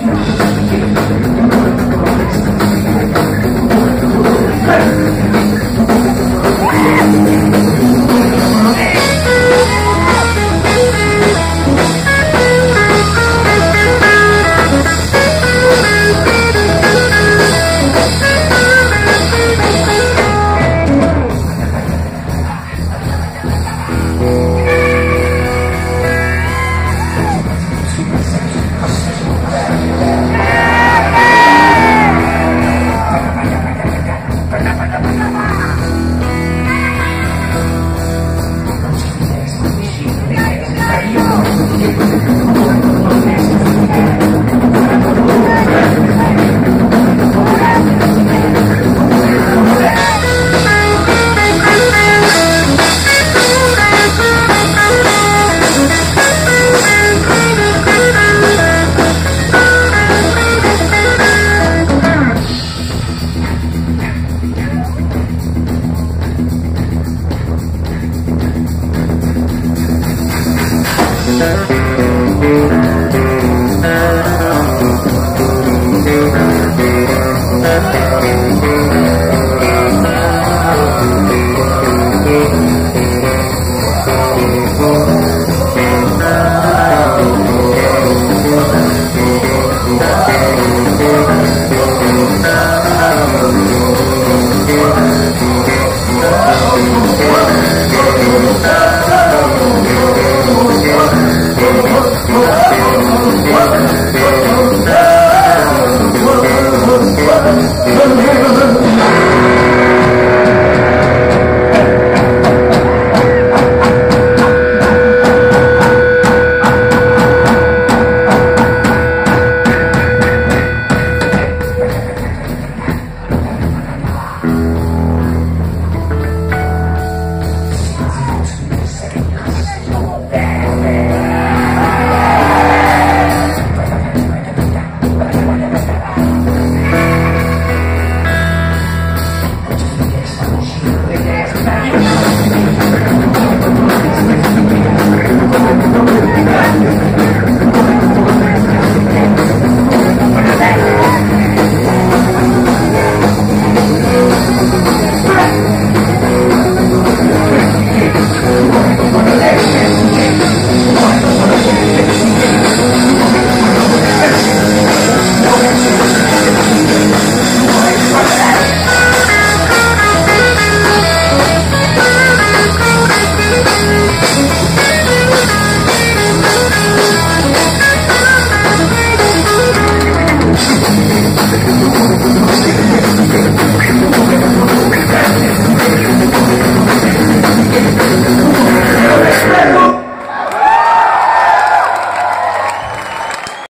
Bye. Oh Señor,